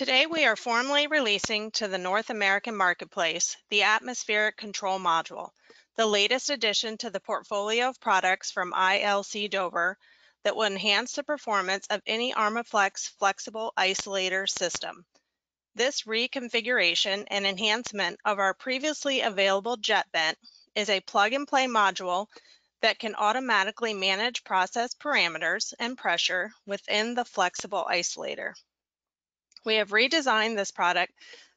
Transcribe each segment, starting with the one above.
Today we are formally releasing to the North American marketplace the Atmospheric Control Module, the latest addition to the portfolio of products from ILC Dover that will enhance the performance of any Armorflex flexible isolator system. This reconfiguration and enhancement of our previously available jet vent is a plug-and-play module that can automatically manage process parameters and pressure within the flexible isolator. We have redesigned this product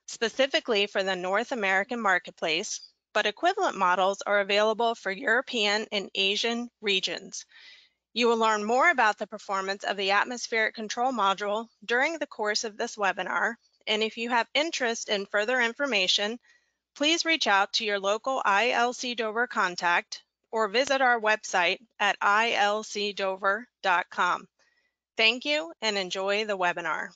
specifically for the North American marketplace, but equivalent models are available for European and Asian regions. You will learn more about the performance of the atmospheric control module during the course of this webinar, and if you have interest in further information, please reach out to your local ILC Dover contact or visit our website at ilcdover.com. Thank you and enjoy the webinar.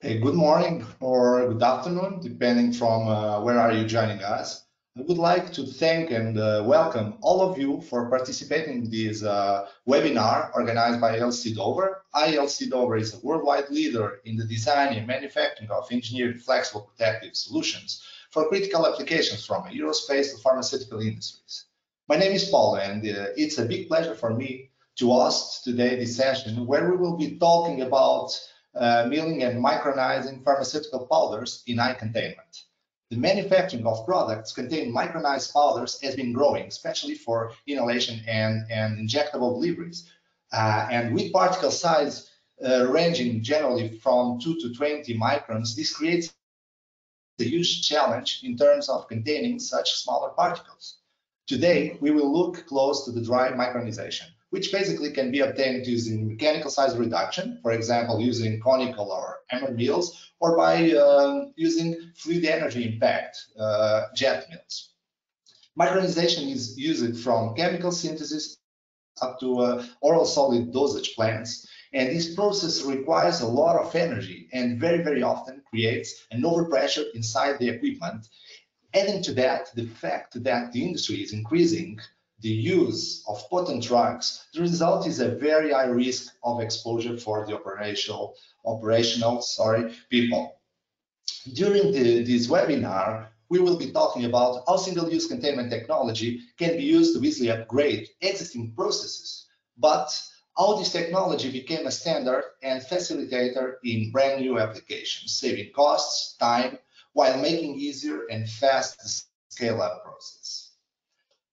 Hey, good morning or good afternoon, depending from uh, where are you joining us. I would like to thank and uh, welcome all of you for participating in this uh, webinar organized by ILC Dover. ILC Dover is a worldwide leader in the design and manufacturing of engineered flexible protective solutions for critical applications from aerospace to pharmaceutical industries. My name is Paul and uh, it's a big pleasure for me to host today this session where we will be talking about uh, milling and micronizing pharmaceutical powders in high containment. The manufacturing of products containing micronized powders has been growing, especially for inhalation and, and injectable deliveries. Uh, and with particle size uh, ranging generally from 2 to 20 microns, this creates a huge challenge in terms of containing such smaller particles. Today, we will look close to the dry micronization which basically can be obtained using mechanical size reduction, for example, using conical or hammer mills, or by uh, using fluid energy impact uh, jet mills. Micronization is used from chemical synthesis up to uh, oral solid dosage plants. And this process requires a lot of energy and very, very often creates an overpressure inside the equipment. Adding to that, the fact that the industry is increasing the use of potent drugs, the result is a very high risk of exposure for the operational, operational sorry, people. During the, this webinar, we will be talking about how single-use containment technology can be used to easily upgrade existing processes, but how this technology became a standard and facilitator in brand new applications, saving costs, time, while making easier and fast the scale-up process.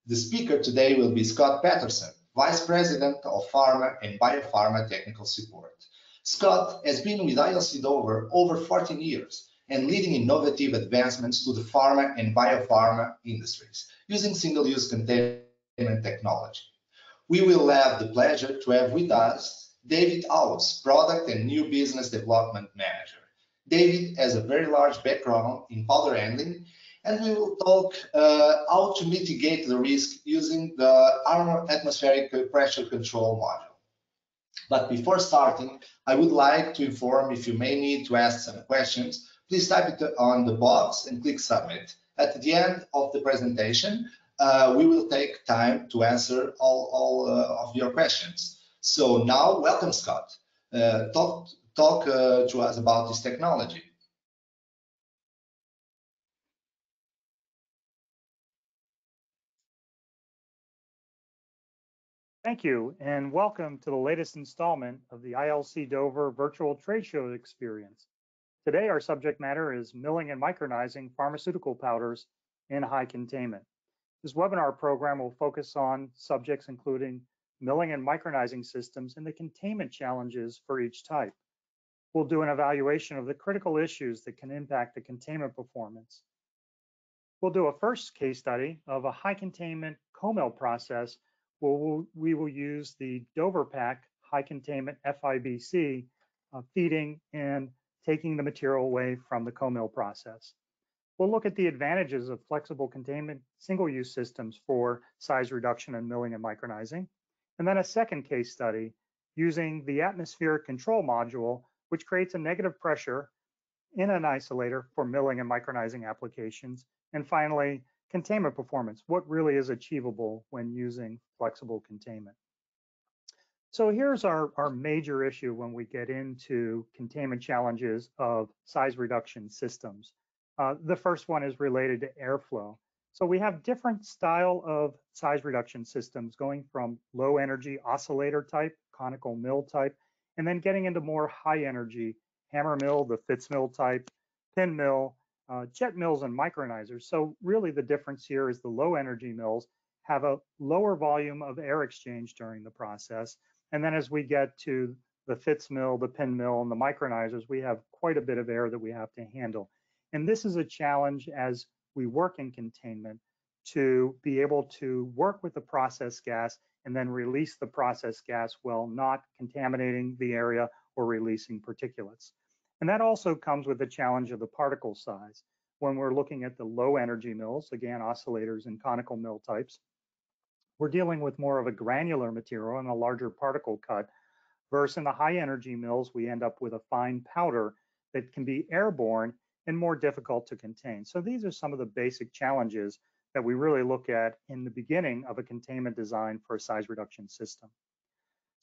The speaker today will be Scott Patterson, Vice President of Pharma and Biopharma Technical Support. Scott has been with ILC Dover over 14 years and leading innovative advancements to the pharma and biopharma industries using single-use containment technology. We will have the pleasure to have with us David Howes, Product and New Business Development Manager. David has a very large background in powder handling and we will talk uh, how to mitigate the risk using the Armor atmospheric pressure control module. But before starting, I would like to inform if you may need to ask some questions, please type it on the box and click submit. At the end of the presentation, uh, we will take time to answer all, all uh, of your questions. So now, welcome Scott. Uh, talk talk uh, to us about this technology. Thank you, and welcome to the latest installment of the ILC Dover Virtual Trade Show Experience. Today, our subject matter is milling and micronizing pharmaceutical powders in high containment. This webinar program will focus on subjects including milling and micronizing systems and the containment challenges for each type. We'll do an evaluation of the critical issues that can impact the containment performance. We'll do a first case study of a high containment co-mill process we'll, we will use the Dover Pack high containment FIBC uh, feeding and taking the material away from the co-mill process. We'll look at the advantages of flexible containment single-use systems for size reduction and milling and micronizing. And then a second case study using the atmospheric control module, which creates a negative pressure in an isolator for milling and micronizing applications. And finally, containment performance, what really is achievable when using flexible containment. So here's our, our major issue when we get into containment challenges of size reduction systems. Uh, the first one is related to airflow. So we have different style of size reduction systems going from low energy oscillator type, conical mill type, and then getting into more high energy hammer mill, the Fitz mill type, pin mill, uh, jet mills and micronizers. So really the difference here is the low energy mills have a lower volume of air exchange during the process and then as we get to the Fitz mill, the pin mill, and the micronizers, we have quite a bit of air that we have to handle. And this is a challenge as we work in containment to be able to work with the process gas and then release the process gas while not contaminating the area or releasing particulates. And that also comes with the challenge of the particle size. When we're looking at the low energy mills, again, oscillators and conical mill types, we're dealing with more of a granular material and a larger particle cut. Versus in the high energy mills, we end up with a fine powder that can be airborne and more difficult to contain. So these are some of the basic challenges that we really look at in the beginning of a containment design for a size reduction system.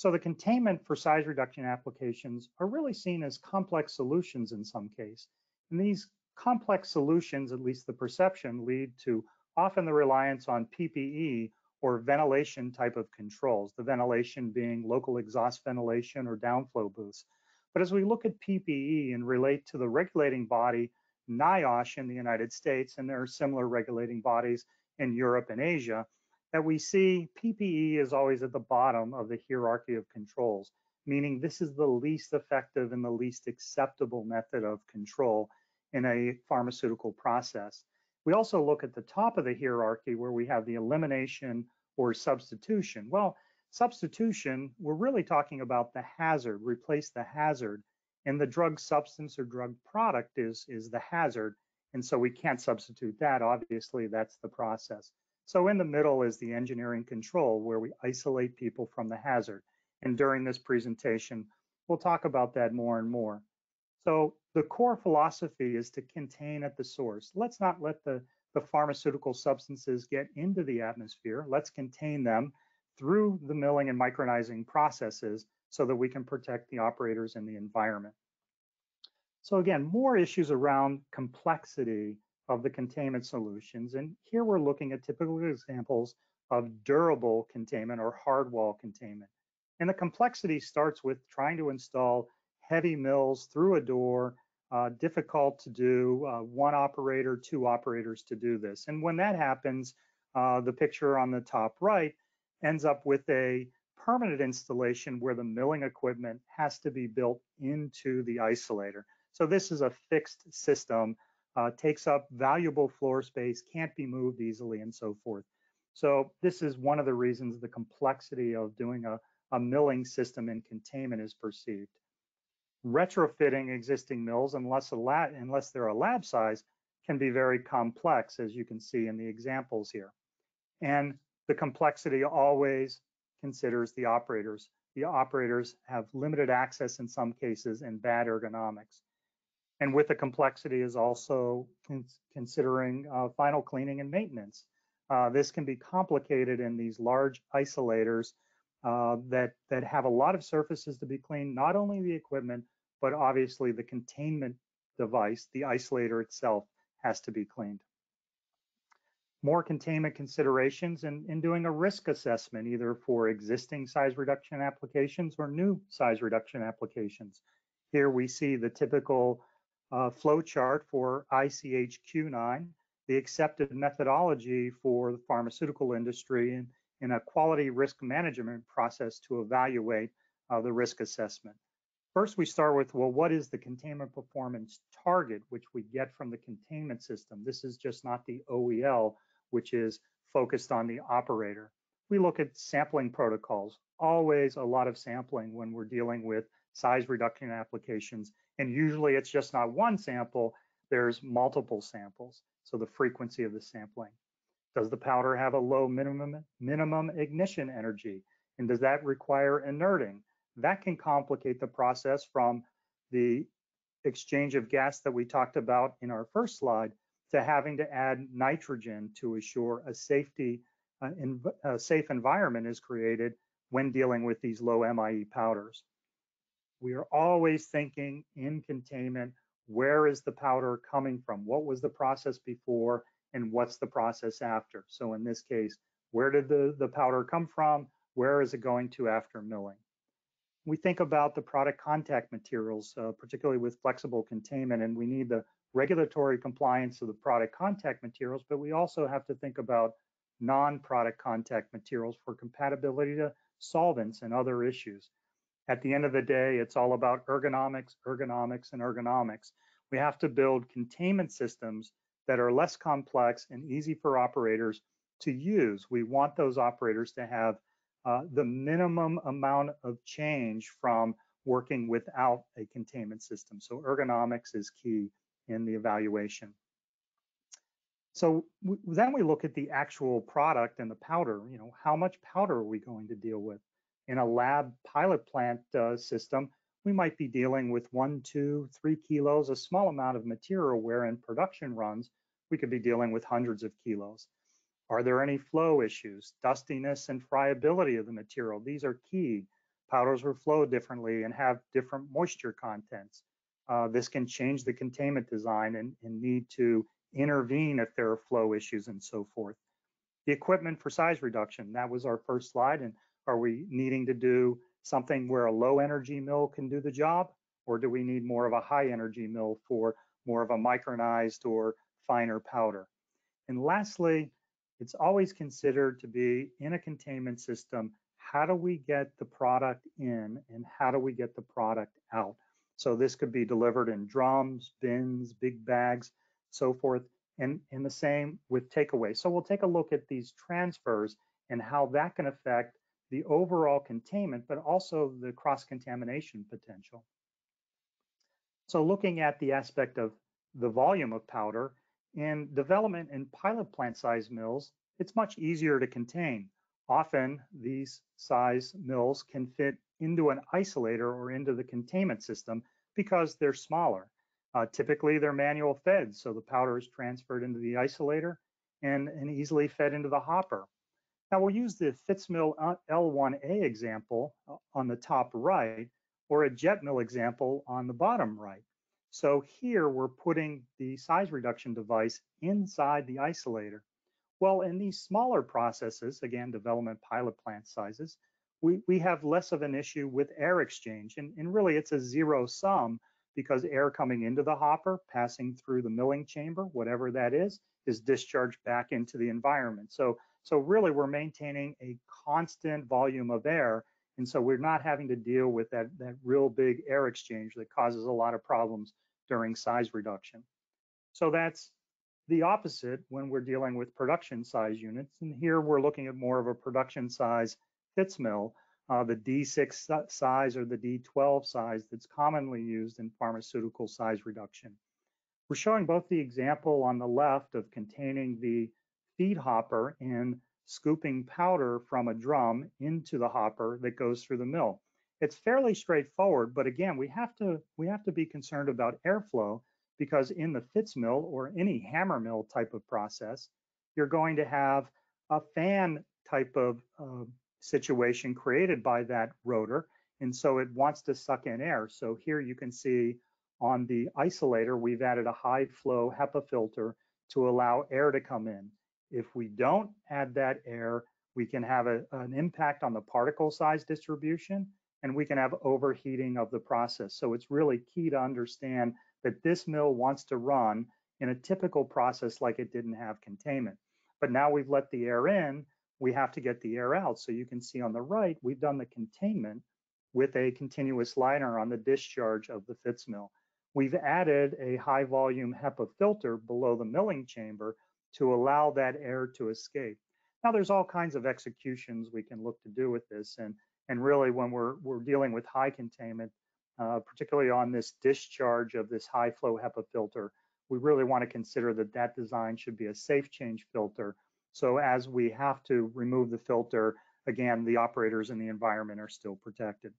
So the containment for size reduction applications are really seen as complex solutions in some case. And these complex solutions, at least the perception, lead to often the reliance on PPE or ventilation type of controls, the ventilation being local exhaust ventilation or downflow booths. But as we look at PPE and relate to the regulating body, NIOSH in the United States, and there are similar regulating bodies in Europe and Asia, that we see PPE is always at the bottom of the hierarchy of controls, meaning this is the least effective and the least acceptable method of control in a pharmaceutical process. We also look at the top of the hierarchy where we have the elimination or substitution. Well, substitution, we're really talking about the hazard, replace the hazard. And the drug substance or drug product is, is the hazard. And so we can't substitute that. Obviously, that's the process. So in the middle is the engineering control where we isolate people from the hazard. And during this presentation, we'll talk about that more and more. So the core philosophy is to contain at the source. Let's not let the, the pharmaceutical substances get into the atmosphere. Let's contain them through the milling and micronizing processes so that we can protect the operators and the environment. So again, more issues around complexity of the containment solutions. And here we're looking at typical examples of durable containment or hard wall containment. And the complexity starts with trying to install heavy mills through a door, uh, difficult to do, uh, one operator, two operators to do this. And when that happens, uh, the picture on the top right ends up with a permanent installation where the milling equipment has to be built into the isolator. So this is a fixed system, uh, takes up valuable floor space, can't be moved easily and so forth. So this is one of the reasons the complexity of doing a, a milling system in containment is perceived retrofitting existing mills unless a lab, unless they're a lab size can be very complex as you can see in the examples here. And the complexity always considers the operators. The operators have limited access in some cases and bad ergonomics. And with the complexity is also considering uh, final cleaning and maintenance. Uh, this can be complicated in these large isolators uh, that, that have a lot of surfaces to be cleaned, not only the equipment, but obviously the containment device, the isolator itself, has to be cleaned. More containment considerations in, in doing a risk assessment, either for existing size reduction applications or new size reduction applications. Here we see the typical uh, flow chart for ICH-Q9, the accepted methodology for the pharmaceutical industry in, in a quality risk management process to evaluate uh, the risk assessment. First, we start with, well, what is the containment performance target, which we get from the containment system? This is just not the OEL, which is focused on the operator. We look at sampling protocols, always a lot of sampling when we're dealing with size reduction applications. And usually it's just not one sample, there's multiple samples. So the frequency of the sampling. Does the powder have a low minimum, minimum ignition energy? And does that require inerting? that can complicate the process from the exchange of gas that we talked about in our first slide to having to add nitrogen to assure a safety uh, a safe environment is created when dealing with these low MIE powders. We are always thinking in containment, where is the powder coming from? What was the process before and what's the process after? So in this case, where did the, the powder come from? Where is it going to after milling? We think about the product contact materials, uh, particularly with flexible containment, and we need the regulatory compliance of the product contact materials, but we also have to think about non-product contact materials for compatibility to solvents and other issues. At the end of the day, it's all about ergonomics, ergonomics, and ergonomics. We have to build containment systems that are less complex and easy for operators to use. We want those operators to have uh, the minimum amount of change from working without a containment system. So ergonomics is key in the evaluation. So then we look at the actual product and the powder, you know, how much powder are we going to deal with? In a lab pilot plant uh, system, we might be dealing with one, two, three kilos, a small amount of material where in production runs, we could be dealing with hundreds of kilos. Are there any flow issues, dustiness and friability of the material? These are key. Powders will flow differently and have different moisture contents. Uh, this can change the containment design and, and need to intervene if there are flow issues and so forth. The equipment for size reduction, that was our first slide. And are we needing to do something where a low energy mill can do the job? Or do we need more of a high energy mill for more of a micronized or finer powder? And lastly, it's always considered to be in a containment system, how do we get the product in and how do we get the product out? So this could be delivered in drums, bins, big bags, so forth, and, and the same with takeaway. So we'll take a look at these transfers and how that can affect the overall containment, but also the cross-contamination potential. So looking at the aspect of the volume of powder, in development in pilot plant size mills, it's much easier to contain. Often these size mills can fit into an isolator or into the containment system because they're smaller. Uh, typically, they're manual fed, so the powder is transferred into the isolator and, and easily fed into the hopper. Now we'll use the Fitzmill uh, L1A example uh, on the top right or a jet mill example on the bottom right. So here we're putting the size reduction device inside the isolator. Well, in these smaller processes, again, development pilot plant sizes, we, we have less of an issue with air exchange. And, and really it's a zero sum because air coming into the hopper, passing through the milling chamber, whatever that is, is discharged back into the environment. So, so really we're maintaining a constant volume of air. And so we're not having to deal with that, that real big air exchange that causes a lot of problems during size reduction. So that's the opposite when we're dealing with production size units. And here we're looking at more of a production size Fitzmill, uh, the D6 size or the D12 size that's commonly used in pharmaceutical size reduction. We're showing both the example on the left of containing the feed hopper and scooping powder from a drum into the hopper that goes through the mill. It's fairly straightforward, but again, we have to we have to be concerned about airflow because in the Fitzmill or any hammer mill type of process, you're going to have a fan type of uh, situation created by that rotor. And so it wants to suck in air. So here you can see on the isolator, we've added a high flow HEPA filter to allow air to come in. If we don't add that air, we can have a, an impact on the particle size distribution and we can have overheating of the process. So it's really key to understand that this mill wants to run in a typical process like it didn't have containment. But now we've let the air in, we have to get the air out. So you can see on the right, we've done the containment with a continuous liner on the discharge of the Fitzmill. We've added a high volume HEPA filter below the milling chamber to allow that air to escape. Now there's all kinds of executions we can look to do with this. And, and really when we're, we're dealing with high containment, uh, particularly on this discharge of this high flow HEPA filter, we really want to consider that that design should be a safe change filter so as we have to remove the filter, again, the operators in the environment are still protected.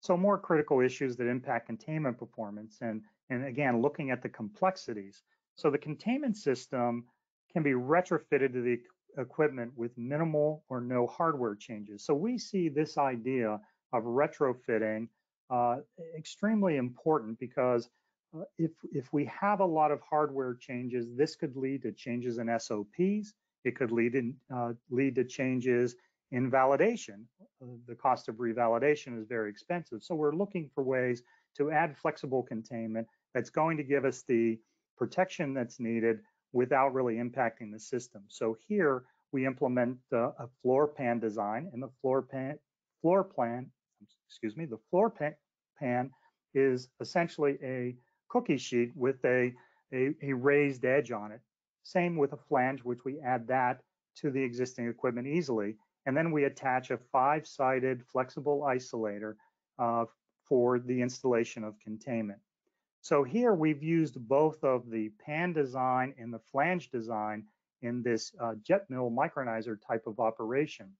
So more critical issues that impact containment performance and, and again, looking at the complexities. So the containment system can be retrofitted to the equipment with minimal or no hardware changes. So we see this idea of retrofitting uh, extremely important because uh, if, if we have a lot of hardware changes, this could lead to changes in SOPs. It could lead, in, uh, lead to changes in validation. Uh, the cost of revalidation is very expensive. So we're looking for ways to add flexible containment that's going to give us the protection that's needed without really impacting the system. So here we implement uh, a floor pan design and the floor pan, floor plan, excuse me, the floor pan, is essentially a cookie sheet with a, a, a raised edge on it. Same with a flange, which we add that to the existing equipment easily. And then we attach a five-sided flexible isolator uh, for the installation of containment. So here we've used both of the pan design and the flange design in this uh, jet mill micronizer type of operation.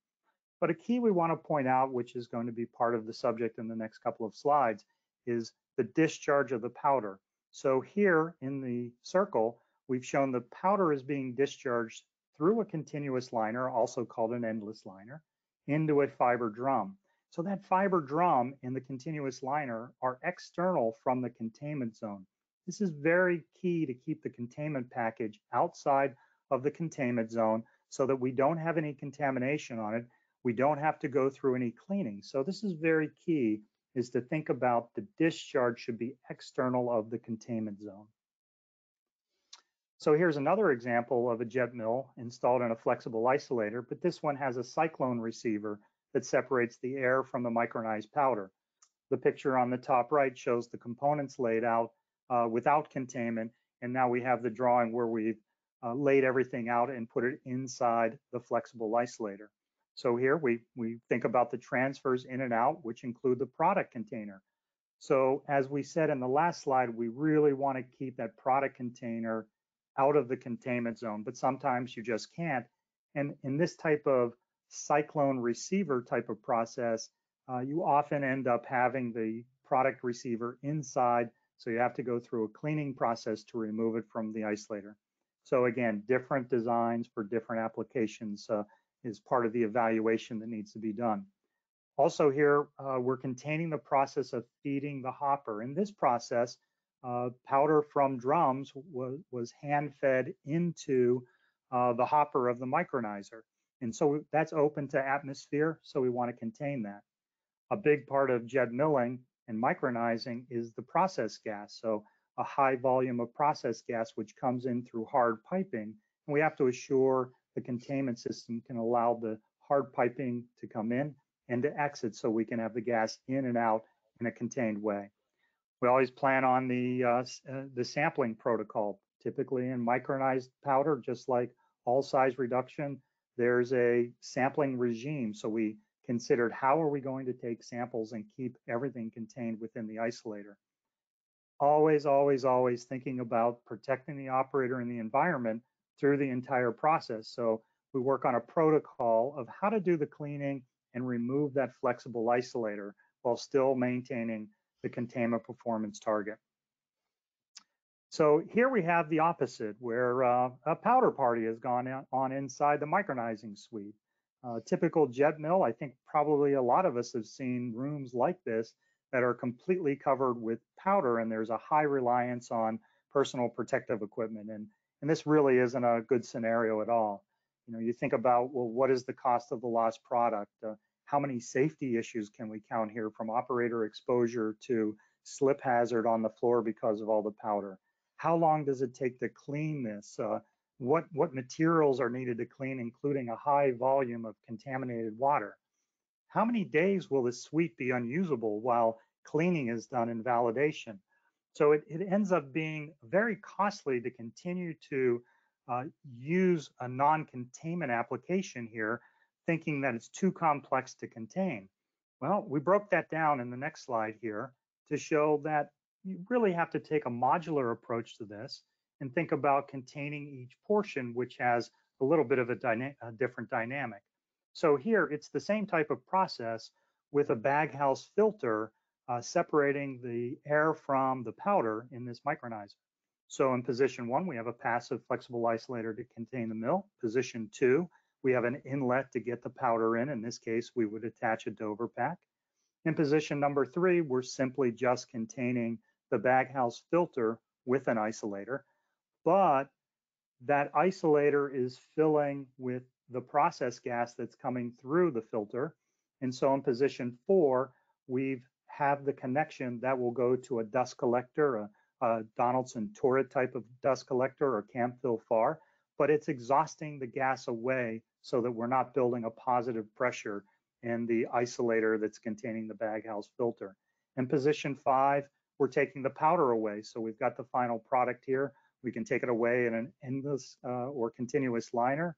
But a key we want to point out, which is going to be part of the subject in the next couple of slides, is the discharge of the powder. So here in the circle, we've shown the powder is being discharged through a continuous liner, also called an endless liner, into a fiber drum. So that fiber drum and the continuous liner are external from the containment zone. This is very key to keep the containment package outside of the containment zone so that we don't have any contamination on it. We don't have to go through any cleaning. So this is very key is to think about the discharge should be external of the containment zone. So here's another example of a jet mill installed in a flexible isolator, but this one has a cyclone receiver that separates the air from the micronized powder. The picture on the top right shows the components laid out uh, without containment, and now we have the drawing where we've uh, laid everything out and put it inside the flexible isolator. So here we, we think about the transfers in and out, which include the product container. So as we said in the last slide, we really want to keep that product container out of the containment zone, but sometimes you just can't. And in this type of cyclone receiver type of process, uh, you often end up having the product receiver inside. So you have to go through a cleaning process to remove it from the isolator. So again, different designs for different applications uh, is part of the evaluation that needs to be done. Also here, uh, we're containing the process of feeding the hopper. In this process, uh, powder from drums was, was hand fed into uh, the hopper of the micronizer. And so that's open to atmosphere, so we want to contain that. A big part of jet milling and micronizing is the process gas. So a high volume of process gas, which comes in through hard piping. And we have to assure the containment system can allow the hard piping to come in and to exit so we can have the gas in and out in a contained way. We always plan on the, uh, uh, the sampling protocol, typically in micronized powder, just like all size reduction, there's a sampling regime. So we considered how are we going to take samples and keep everything contained within the isolator. Always, always, always thinking about protecting the operator and the environment through the entire process. So we work on a protocol of how to do the cleaning and remove that flexible isolator while still maintaining the containment performance target. So here we have the opposite, where uh, a powder party has gone on inside the micronizing suite. Uh, typical jet mill, I think probably a lot of us have seen rooms like this that are completely covered with powder and there's a high reliance on personal protective equipment. And, and this really isn't a good scenario at all. You know, you think about, well, what is the cost of the lost product? Uh, how many safety issues can we count here from operator exposure to slip hazard on the floor because of all the powder? How long does it take to clean this? Uh, what, what materials are needed to clean, including a high volume of contaminated water? How many days will this suite be unusable while cleaning is done in validation? So it, it ends up being very costly to continue to uh, use a non-containment application here, thinking that it's too complex to contain. Well, we broke that down in the next slide here to show that you really have to take a modular approach to this and think about containing each portion, which has a little bit of a, dyna a different dynamic. So here, it's the same type of process with a baghouse filter uh, separating the air from the powder in this micronizer. So in position one, we have a passive flexible isolator to contain the mill. Position two, We have an inlet to get the powder in. In this case, we would attach a Dover pack. In position number three, we're simply just containing the baghouse filter with an isolator, but that isolator is filling with the process gas that's coming through the filter. And so in position four, we've have the connection that will go to a dust collector, a, a Donaldson Torit type of dust collector or Camfil Farr, but it's exhausting the gas away so that we're not building a positive pressure in the isolator that's containing the baghouse filter. In position five, we're taking the powder away. So we've got the final product here. We can take it away in an endless uh, or continuous liner.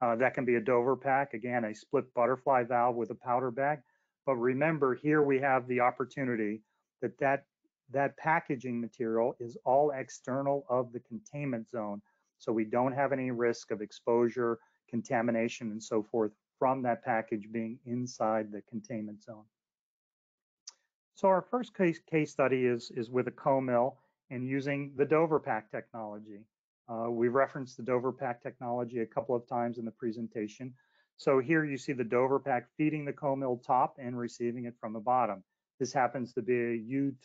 Uh, that can be a Dover pack, again, a split butterfly valve with a powder bag. But remember, here we have the opportunity that that, that packaging material is all external of the containment zone. So we don't have any risk of exposure, contamination, and so forth from that package being inside the containment zone. So our first case, case study is, is with a co-mill and using the Dover Pack technology. Uh, we referenced the Dover Pack technology a couple of times in the presentation. So here you see the Dover Pack feeding the co-mill top and receiving it from the bottom. This happens to be a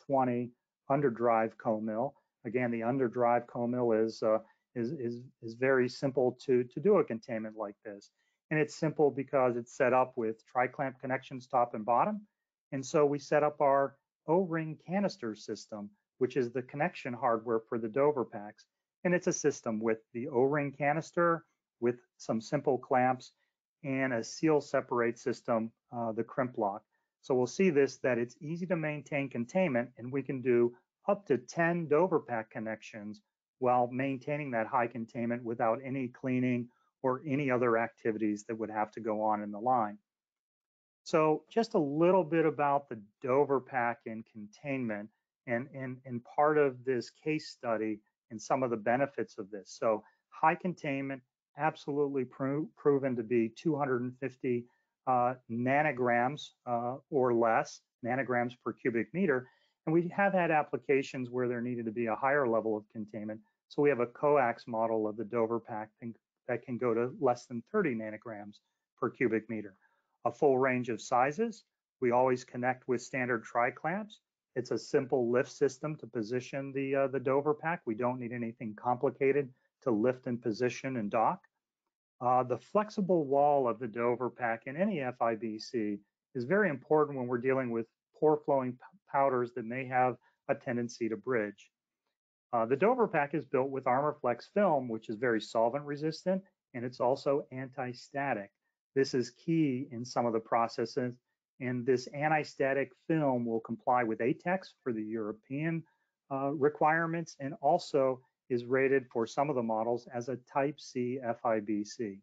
U20 underdrive co-mill. Again, the underdrive co-mill is, uh, is, is, is very simple to, to do a containment like this. And it's simple because it's set up with tri-clamp connections top and bottom. And so we set up our O-ring canister system, which is the connection hardware for the Dover packs. And it's a system with the O-ring canister with some simple clamps and a seal separate system, uh, the crimp lock. So we'll see this, that it's easy to maintain containment and we can do up to 10 Dover pack connections while maintaining that high containment without any cleaning or any other activities that would have to go on in the line. So just a little bit about the Dover pack and containment and, and, and part of this case study and some of the benefits of this. So high containment, absolutely pro proven to be 250 uh, nanograms uh, or less, nanograms per cubic meter. And we have had applications where there needed to be a higher level of containment. So we have a coax model of the Dover pack that can go to less than 30 nanograms per cubic meter. A full range of sizes. We always connect with standard tri-clamps. It's a simple lift system to position the, uh, the Dover pack. We don't need anything complicated to lift and position and dock. Uh, the flexible wall of the Dover pack in any FIBC is very important when we're dealing with poor flowing powders that may have a tendency to bridge. Uh, the Dover pack is built with Armorflex film, which is very solvent resistant, and it's also anti-static. This is key in some of the processes, and this anti-static film will comply with ATEX for the European uh, requirements and also is rated for some of the models as a type C FIBC.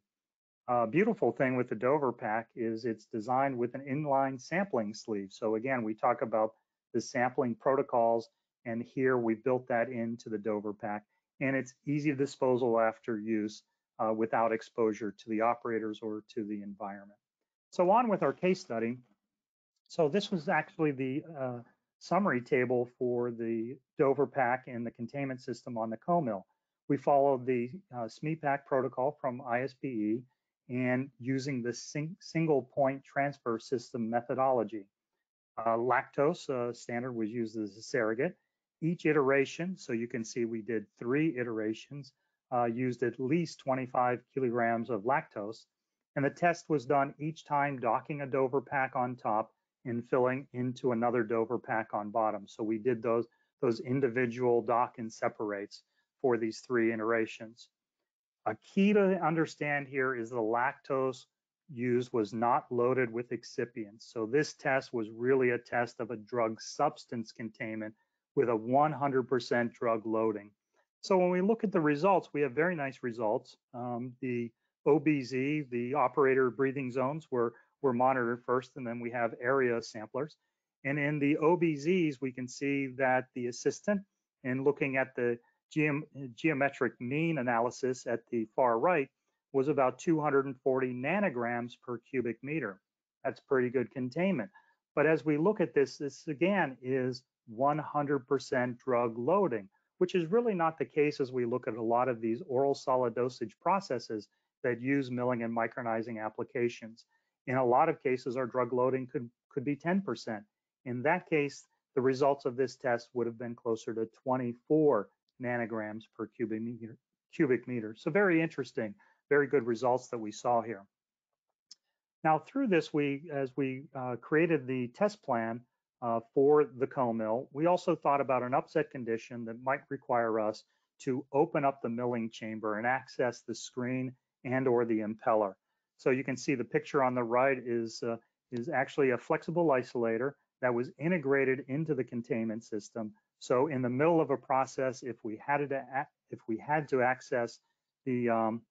Uh, beautiful thing with the Dover pack is it's designed with an inline sampling sleeve. So again, we talk about the sampling protocols and here we built that into the Dover pack and it's easy disposal after use uh, without exposure to the operators or to the environment. So on with our case study. So this was actually the uh, summary table for the Dover pack and the containment system on the co-mill. We followed the uh, SMEPAC protocol from ISPE and using the sing single point transfer system methodology. Uh, lactose uh, standard was used as a surrogate. Each iteration, so you can see we did three iterations, uh, used at least 25 kilograms of lactose. And the test was done each time docking a Dover pack on top and filling into another Dover pack on bottom. So we did those, those individual dock and separates for these three iterations. A key to understand here is the lactose used was not loaded with excipients. So this test was really a test of a drug substance containment with a 100% drug loading. So when we look at the results, we have very nice results. Um, the OBZ, the operator breathing zones, were were monitored first, and then we have area samplers. And in the OBZs, we can see that the assistant, in looking at the geom geometric mean analysis at the far right, was about 240 nanograms per cubic meter. That's pretty good containment. But as we look at this, this again is 100% drug loading, which is really not the case as we look at a lot of these oral solid dosage processes that use milling and micronizing applications. In a lot of cases, our drug loading could, could be 10%. In that case, the results of this test would have been closer to 24 nanograms per cubic meter. Cubic meter. So very interesting, very good results that we saw here. Now through this, we as we uh, created the test plan uh, for the co-mill, we also thought about an upset condition that might require us to open up the milling chamber and access the screen and or the impeller. So you can see the picture on the right is, uh, is actually a flexible isolator that was integrated into the containment system. So in the middle of a process, if we had to, if we had to access the, um,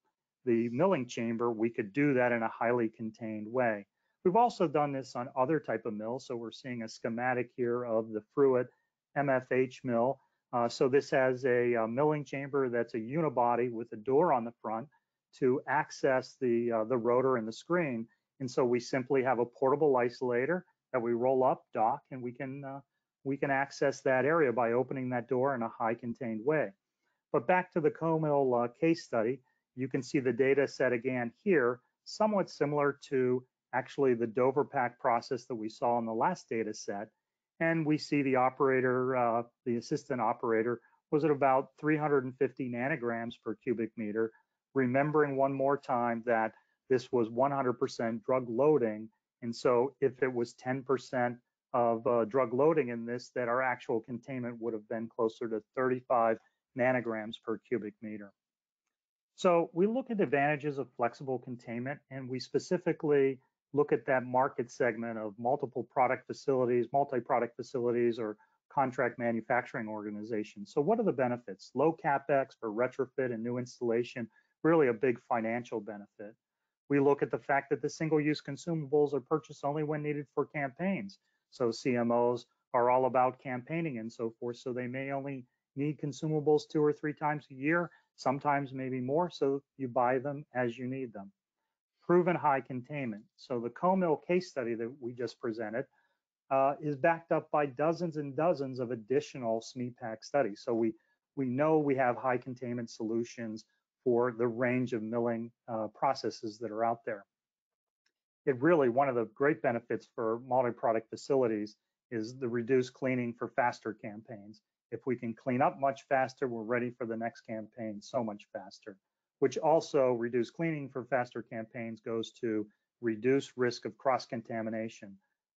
the milling chamber, we could do that in a highly contained way. We've also done this on other type of mills. So we're seeing a schematic here of the Frewitt MFH mill. Uh, so this has a, a, milling chamber that's a unibody with a door on the front to access the, uh, the rotor and the screen. And so we simply have a portable isolator that we roll up, dock, and we can, uh, we can access that area by opening that door in a high contained way. But back to the co-mill uh, case study, you can see the data set again here, somewhat similar to actually the Dover pack process that we saw in the last data set. And we see the operator, uh, the assistant operator, was at about 350 nanograms per cubic meter, remembering one more time that this was 100% drug loading. And so if it was 10% of uh, drug loading in this, that our actual containment would have been closer to 35 nanograms per cubic meter. So we look at advantages of flexible containment and we specifically look at that market segment of multiple product facilities, multi-product facilities, or contract manufacturing organizations. So what are the benefits? Low capex for retrofit and new installation, really a big financial benefit. We look at the fact that the single-use consumables are purchased only when needed for campaigns. So CMOs are all about campaigning and so forth. So they may only need consumables two or three times a year, sometimes maybe more. So you buy them as you need them proven high containment. So the co-mill case study that we just presented uh, is backed up by dozens and dozens of additional SMEPAC studies. So we, we know we have high containment solutions for the range of milling uh, processes that are out there. It really, one of the great benefits for multi-product facilities is the reduced cleaning for faster campaigns. If we can clean up much faster, we're ready for the next campaign so much faster which also reduce cleaning for faster campaigns goes to reduce risk of cross-contamination.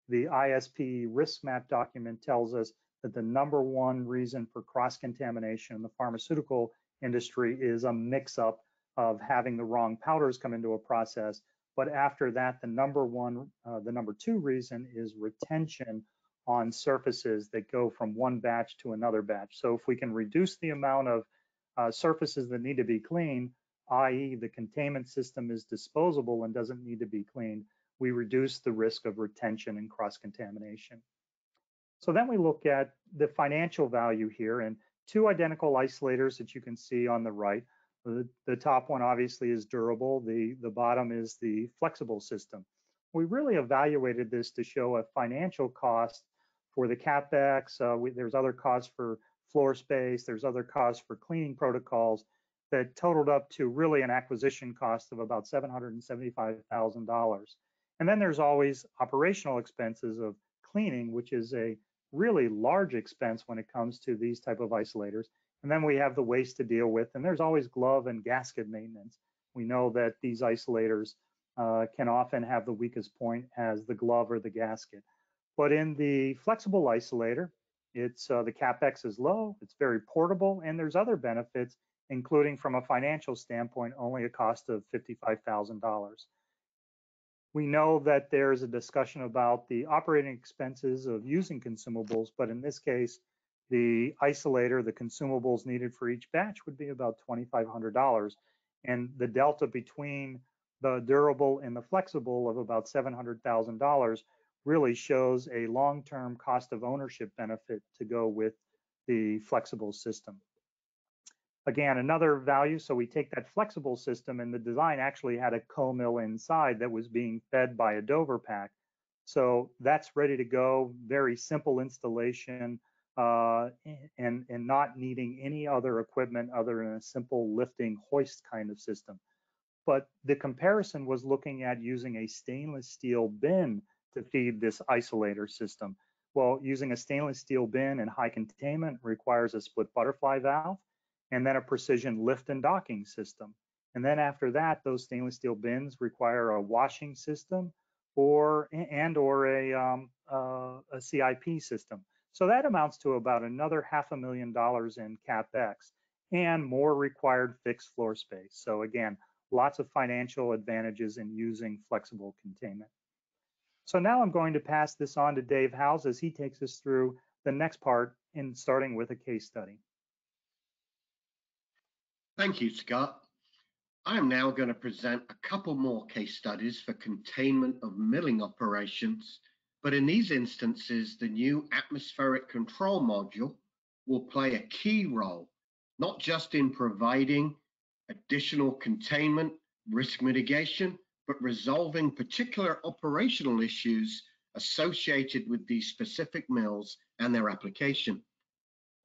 The ISPE risk map document tells us that the number one reason for cross-contamination in the pharmaceutical industry is a mix-up of having the wrong powders come into a process. But after that, the number one, uh, the number two reason is retention on surfaces that go from one batch to another batch. So if we can reduce the amount of uh, surfaces that need to be cleaned, i.e. the containment system is disposable and doesn't need to be cleaned, we reduce the risk of retention and cross-contamination. So then we look at the financial value here and two identical isolators that you can see on the right. The, the top one obviously is durable, the, the bottom is the flexible system. We really evaluated this to show a financial cost for the CapEx. Uh, we, there's other costs for floor space, there's other costs for cleaning protocols, that totaled up to really an acquisition cost of about $775,000. And then there's always operational expenses of cleaning, which is a really large expense when it comes to these type of isolators. And then we have the waste to deal with, and there's always glove and gasket maintenance. We know that these isolators uh, can often have the weakest point as the glove or the gasket. But in the flexible isolator, it's uh, the capex is low, it's very portable, and there's other benefits including from a financial standpoint, only a cost of $55,000. We know that there's a discussion about the operating expenses of using consumables, but in this case, the isolator, the consumables needed for each batch would be about $2,500. And the delta between the durable and the flexible of about $700,000 really shows a long-term cost of ownership benefit to go with the flexible system. Again, another value, so we take that flexible system and the design actually had a co-mill inside that was being fed by a Dover pack. So that's ready to go, very simple installation uh, and, and not needing any other equipment other than a simple lifting hoist kind of system. but the comparison was looking at using a stainless steel bin to feed this isolator system. Well, using a stainless steel bin in high containment requires a split butterfly valve and then a precision lift and docking system. And then after that, those stainless steel bins require a washing system or and or a, um, uh, a CIP system. So that amounts to about another half a million dollars in CapEx and more required fixed floor space. So again, lots of financial advantages in using flexible containment. So now I'm going to pass this on to Dave Howes as he takes us through the next part in starting with a case study. Thank you, Scott. I am now going to present a couple more case studies for containment of milling operations, but in these instances, the new atmospheric control module will play a key role, not just in providing additional containment, risk mitigation, but resolving particular operational issues associated with these specific mills and their application.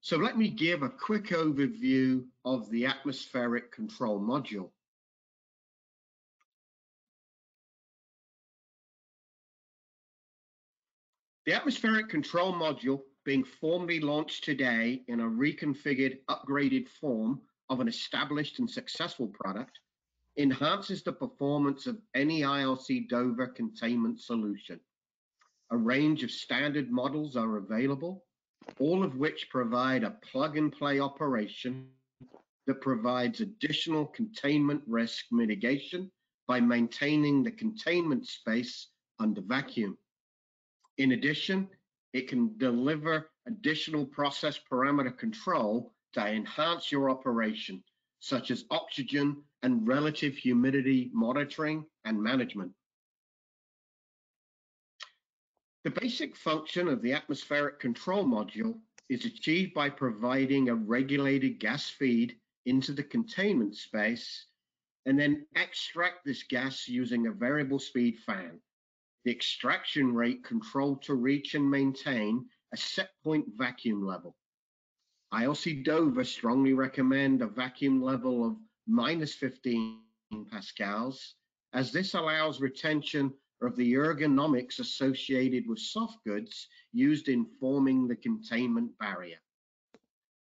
So let me give a quick overview of the atmospheric control module. The atmospheric control module being formally launched today in a reconfigured, upgraded form of an established and successful product enhances the performance of any ILC Dover containment solution. A range of standard models are available, all of which provide a plug and play operation that provides additional containment risk mitigation by maintaining the containment space under vacuum. In addition, it can deliver additional process parameter control to enhance your operation, such as oxygen and relative humidity monitoring and management. The basic function of the atmospheric control module is achieved by providing a regulated gas feed into the containment space and then extract this gas using a variable speed fan the extraction rate controlled to reach and maintain a set point vacuum level. ILC Dover strongly recommend a vacuum level of minus 15 pascals, as this allows retention of the ergonomics associated with soft goods used in forming the containment barrier.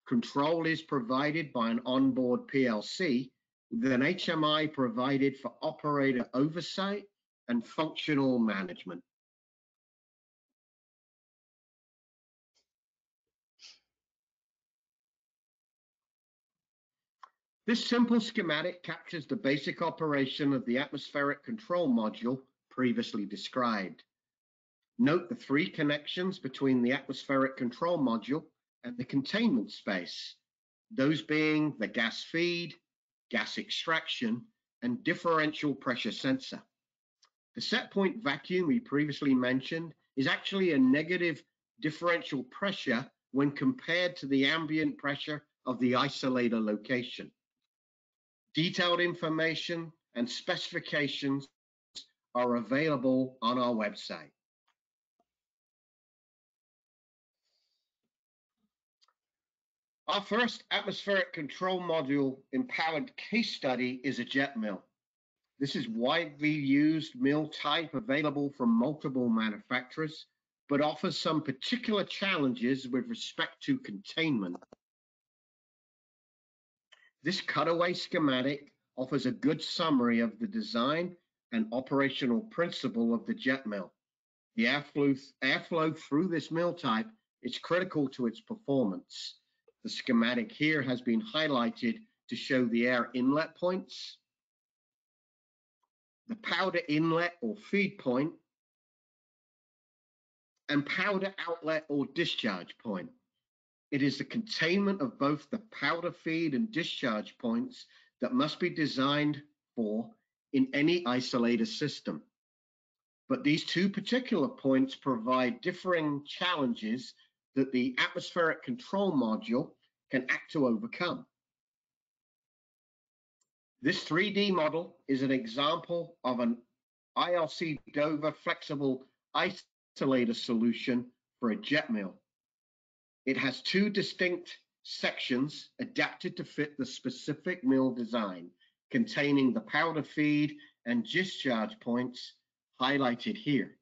Control is provided by an onboard PLC with an HMI provided for operator oversight and functional management. This simple schematic captures the basic operation of the atmospheric control module previously described. Note the three connections between the atmospheric control module and the containment space, those being the gas feed, gas extraction, and differential pressure sensor. The set point vacuum we previously mentioned is actually a negative differential pressure when compared to the ambient pressure of the isolator location. Detailed information and specifications are available on our website. Our first atmospheric control module empowered case study is a jet mill. This is widely used mill type available from multiple manufacturers, but offers some particular challenges with respect to containment. This cutaway schematic offers a good summary of the design and operational principle of the jet mill. The airflow, airflow through this mill type is critical to its performance. The schematic here has been highlighted to show the air inlet points the powder inlet or feed point, and powder outlet or discharge point. It is the containment of both the powder feed and discharge points that must be designed for in any isolator system. But these two particular points provide differing challenges that the atmospheric control module can act to overcome. This 3D model is an example of an ILC Dover flexible isolator solution for a jet mill. It has two distinct sections adapted to fit the specific mill design. Containing the powder feed and discharge points highlighted here.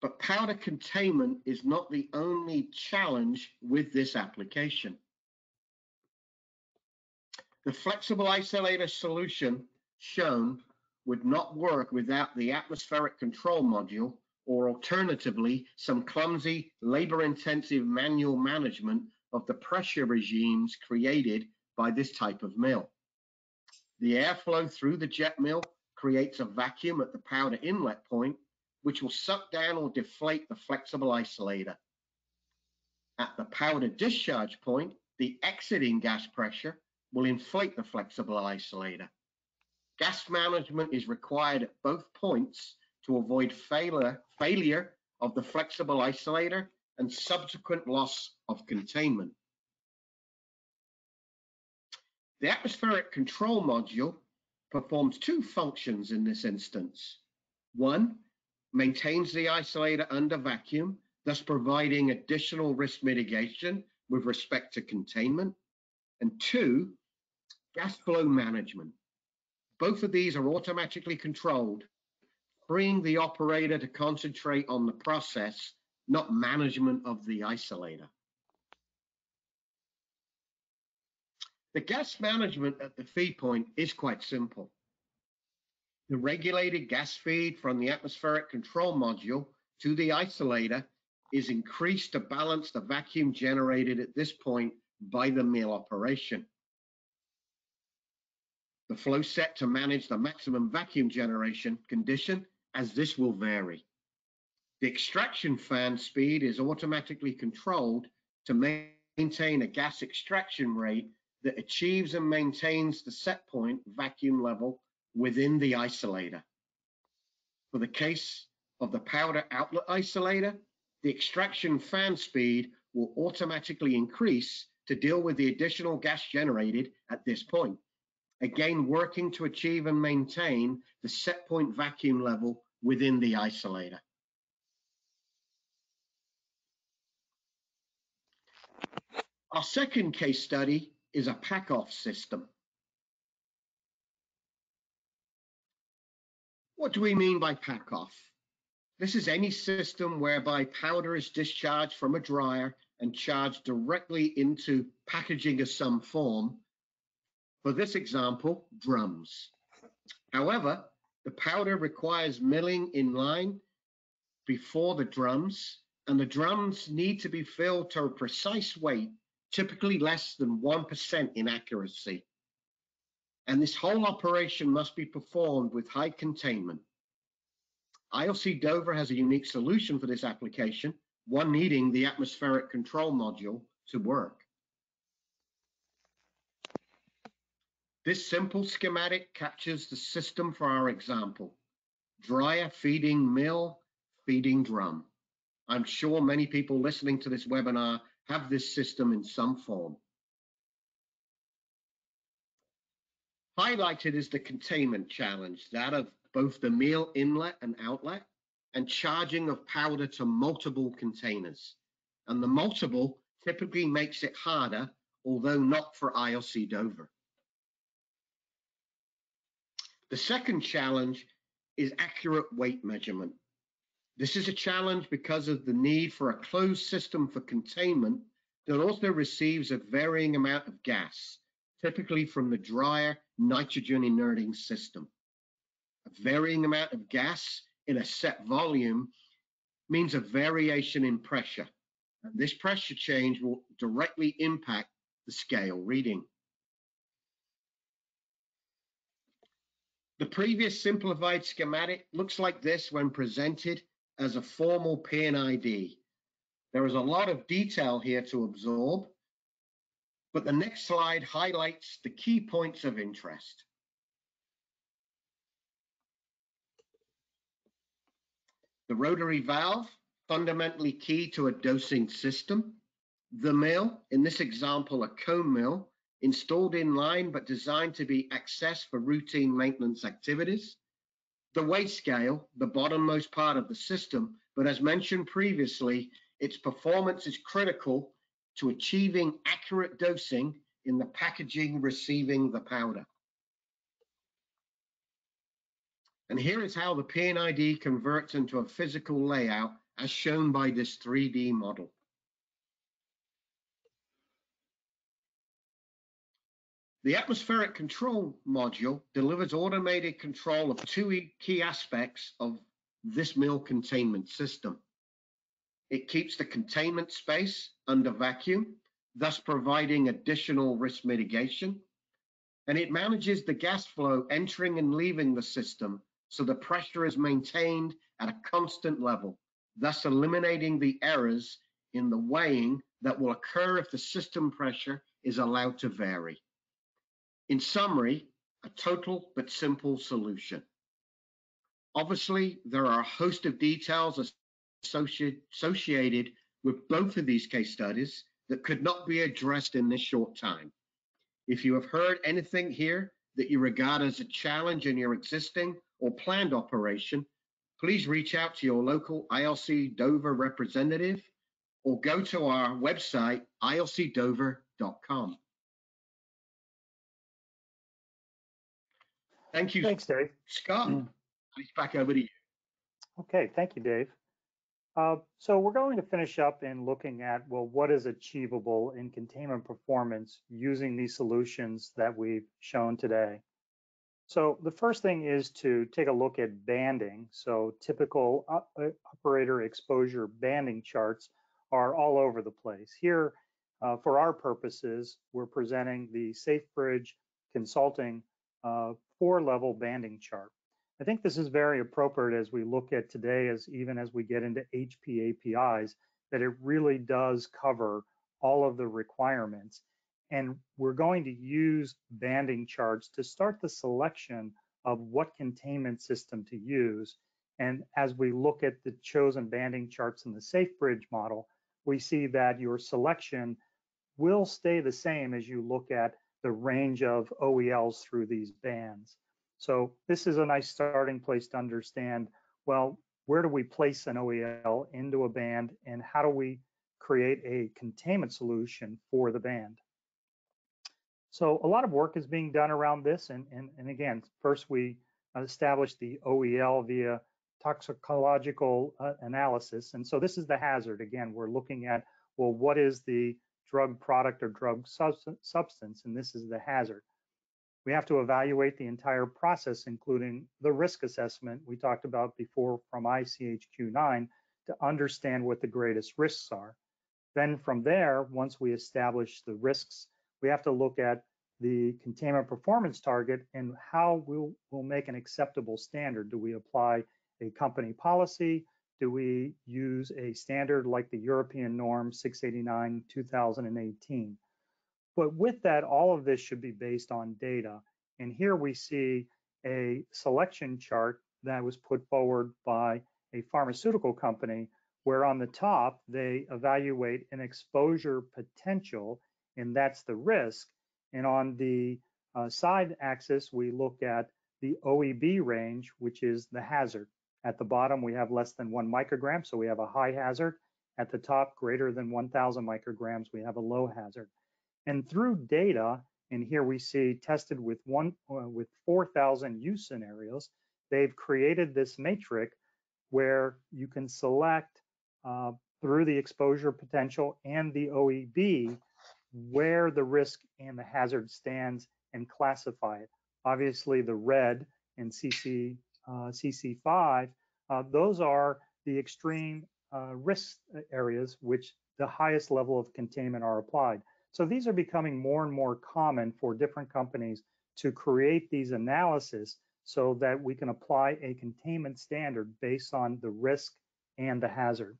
But powder containment is not the only challenge with this application. The flexible isolator solution shown would not work without the atmospheric control module or alternatively, some clumsy, labor-intensive manual management of the pressure regimes created by this type of mill. The airflow through the jet mill creates a vacuum at the powder inlet point, which will suck down or deflate the flexible isolator. At the powder discharge point, the exiting gas pressure will inflate the flexible isolator. Gas management is required at both points to avoid failure, failure of the flexible isolator and subsequent loss of containment. The atmospheric control module performs two functions in this instance. One, maintains the isolator under vacuum, thus providing additional risk mitigation with respect to containment. And two, gas flow management. Both of these are automatically controlled freeing the operator to concentrate on the process, not management of the isolator. The gas management at the feed point is quite simple. The regulated gas feed from the atmospheric control module to the isolator is increased to balance the vacuum generated at this point by the mill operation. The flow set to manage the maximum vacuum generation condition as this will vary. The extraction fan speed is automatically controlled to maintain a gas extraction rate that achieves and maintains the set point vacuum level within the isolator. For the case of the powder outlet isolator, the extraction fan speed will automatically increase to deal with the additional gas generated at this point. Again, working to achieve and maintain the set point vacuum level within the isolator. Our second case study is a pack-off system. What do we mean by pack-off? This is any system whereby powder is discharged from a dryer and charged directly into packaging of some form. For this example, drums. However, the powder requires milling in line before the drums, and the drums need to be filled to a precise weight, typically less than 1% in accuracy. And this whole operation must be performed with high containment. ILC Dover has a unique solution for this application, one needing the atmospheric control module to work. This simple schematic captures the system for our example. Dryer feeding mill, feeding drum. I'm sure many people listening to this webinar have this system in some form. Highlighted is the containment challenge, that of both the meal inlet and outlet, and charging of powder to multiple containers. And the multiple typically makes it harder, although not for ILC Dover. The second challenge is accurate weight measurement. This is a challenge because of the need for a closed system for containment that also receives a varying amount of gas, typically from the dryer nitrogen inerting system. A varying amount of gas in a set volume means a variation in pressure. And this pressure change will directly impact the scale reading. The previous simplified schematic looks like this when presented as a formal P&ID. There is a lot of detail here to absorb, but the next slide highlights the key points of interest. The rotary valve, fundamentally key to a dosing system. The mill, in this example, a cone mill, installed in line but designed to be accessed for routine maintenance activities. The weight scale, the bottommost part of the system, but as mentioned previously, its performance is critical to achieving accurate dosing in the packaging receiving the powder. And here is how the P&ID converts into a physical layout as shown by this 3D model. The atmospheric control module delivers automated control of two key aspects of this mill containment system. It keeps the containment space under vacuum, thus providing additional risk mitigation. And it manages the gas flow entering and leaving the system so the pressure is maintained at a constant level, thus eliminating the errors in the weighing that will occur if the system pressure is allowed to vary. In summary, a total but simple solution. Obviously, there are a host of details associated with both of these case studies that could not be addressed in this short time. If you have heard anything here that you regard as a challenge in your existing or planned operation, please reach out to your local ILC Dover representative or go to our website, ilcdover.com. Thank you. Thanks, Dave. Scott, Mm. it's back over to you. Okay, thank you, Dave. Uh, so we're going to finish up in looking at, well, what is achievable in containment performance using these solutions that we've shown today. So the first thing is to take a look at banding. So typical uh, operator exposure banding charts are all over the place. Here, uh, for our purposes, we're presenting the SafeBridge Consulting uh, four-level banding chart. I think this is very appropriate as we look at today, as even as we get into HP APIs, that it really does cover all of the requirements. And we're going to use banding charts to start the selection of what containment system to use. And as we look at the chosen banding charts in the SafeBridge model, we see that your selection will stay the same as you look at the range of OELs through these bands. So this is a nice starting place to understand, well, where do we place an OEL into a band and how do we create a containment solution for the band? So a lot of work is being done around this. And, and, and again, first we established the OEL via toxicological uh, analysis. And so this is the hazard. Again, we're looking at, well, what is the drug product or drug substance? And this is the hazard. We have to evaluate the entire process, including the risk assessment we talked about before from ICHQ9 to understand what the greatest risks are. Then from there, once we establish the risks, we have to look at the containment performance target and how we'll, we'll make an acceptable standard. Do we apply a company policy? Do we use a standard like the European norm 689 2018? But with that, all of this should be based on data. And here we see a selection chart that was put forward by a pharmaceutical company where on the top they evaluate an exposure potential and that's the risk. And on the uh, side axis, we look at the OEB range, which is the hazard. At the bottom, we have less than one microgram, so we have a high hazard. At the top, greater than 1,000 micrograms, we have a low hazard. And through data, and here we see tested with one uh, with 4,000 use scenarios, they've created this matrix where you can select uh, through the exposure potential and the OEB where the risk and the hazard stands and classify it. Obviously, the red in CC CC5, uh, those are the extreme uh, risk areas which the highest level of containment are applied. So these are becoming more and more common for different companies to create these analysis so that we can apply a containment standard based on the risk and the hazard.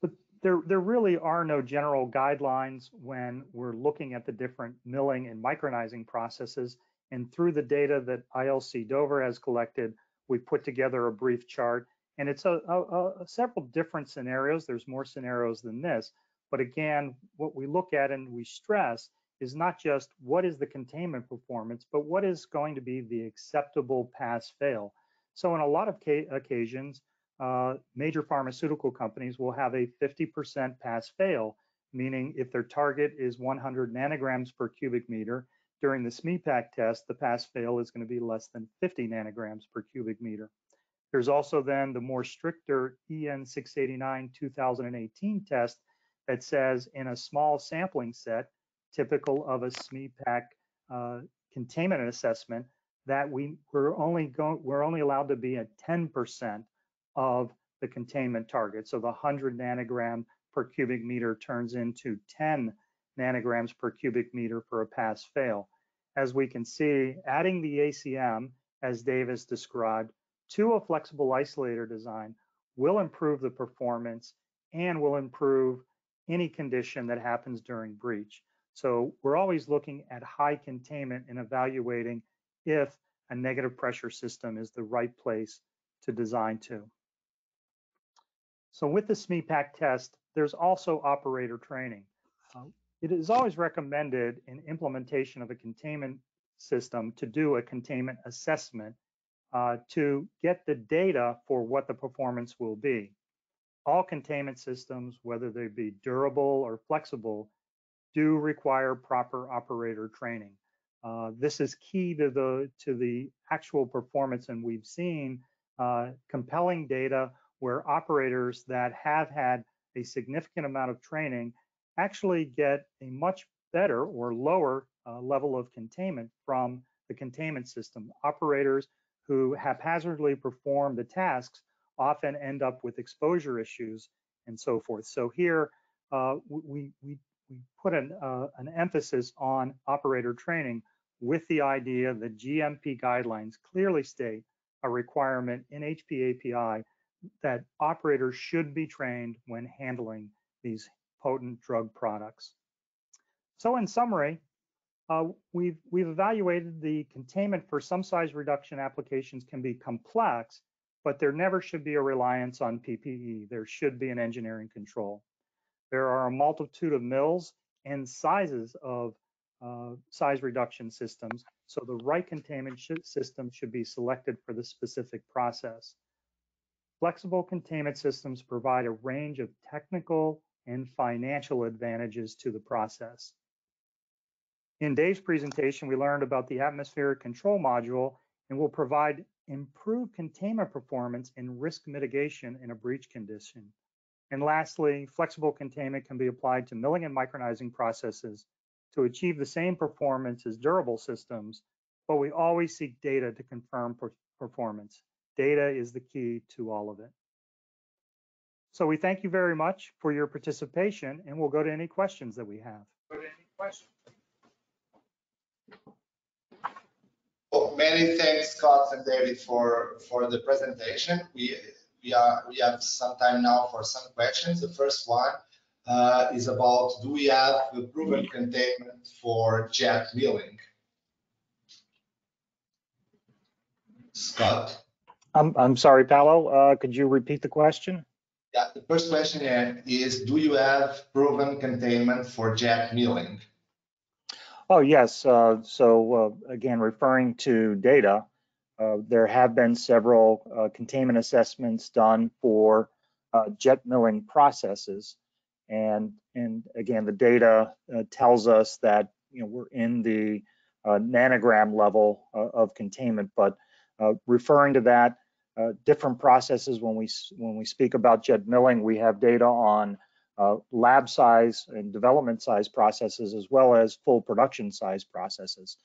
But there, there really are no general guidelines when we're looking at the different milling and micronizing processes. And through the data that ILC Dover has collected, we put together a brief chart. And it's a, a, a several different scenarios. There's more scenarios than this, but again, what we look at and we stress is not just what is the containment performance, but what is going to be the acceptable pass fail. So in a lot of occasions, uh, major pharmaceutical companies will have a 50% pass fail, meaning if their target is 100 nanograms per cubic meter, during the SMEPAC test, the pass fail is going to be less than 50 nanograms per cubic meter. There's also then the more stricter EN 689 2018 test that says in a small sampling set, typical of a SMEPAC uh, containment assessment, that we we're only we're only allowed to be at 10% of the containment target. So the 100 nanogram per cubic meter turns into 10 nanograms per cubic meter for a pass fail. As we can see, adding the ACM, as Dave's described, to a flexible isolator design will improve the performance and will improve any condition that happens during breach. So we're always looking at high containment and evaluating if a negative pressure system is the right place to design to. So with the SMEPAC test, there's also operator training. Uh, it is always recommended in implementation of a containment system to do a containment assessment uh, to get the data for what the performance will be. All containment systems, whether they be durable or flexible, do require proper operator training. Uh, this is key to the to the actual performance, and we've seen uh, compelling data where operators that have had a significant amount of training actually get a much better or lower uh, level of containment from the containment system. Operators who haphazardly perform the tasks often end up with exposure issues and so forth. So here uh, we, we, we put an, uh, an emphasis on operator training with the idea that GMP guidelines clearly state a requirement in HPAPI that operators should be trained when handling these potent drug products. So in summary, uh, we've, we've evaluated the containment for some size reduction applications can be complex, but there never should be a reliance on PPE. There should be an engineering control. There are a multitude of mills and sizes of uh, size reduction systems, so the right containment system should be selected for the specific process. Flexible containment systems provide a range of technical and financial advantages to the process. In Dave's presentation, we learned about the atmospheric control module and will provide improved containment performance and risk mitigation in a breach condition. And lastly, flexible containment can be applied to milling and micronizing processes to achieve the same performance as durable systems, but we always seek data to confirm per performance. Data is the key to all of it. So we thank you very much for your participation and we'll go to any questions that we have. Well, many thanks, Scott and David, for, for the presentation. We, we, are, we have some time now for some questions. The first one uh, is about, do we have a proven containment for jet milling? Scott? I'm, I'm sorry, Paulo, uh, could you repeat the question? Yeah, the first question is, do you have proven containment for jet milling? Oh, yes. Uh, so uh, again, referring to data, uh, there have been several uh, containment assessments done for uh, jet milling processes. And, and again, the data uh, tells us that you know, we're in the nanogram level of containment. But referring to that, different processes, when we, when we speak about jet milling, we have data on uh, lab size and development size processes as well as full production size processes.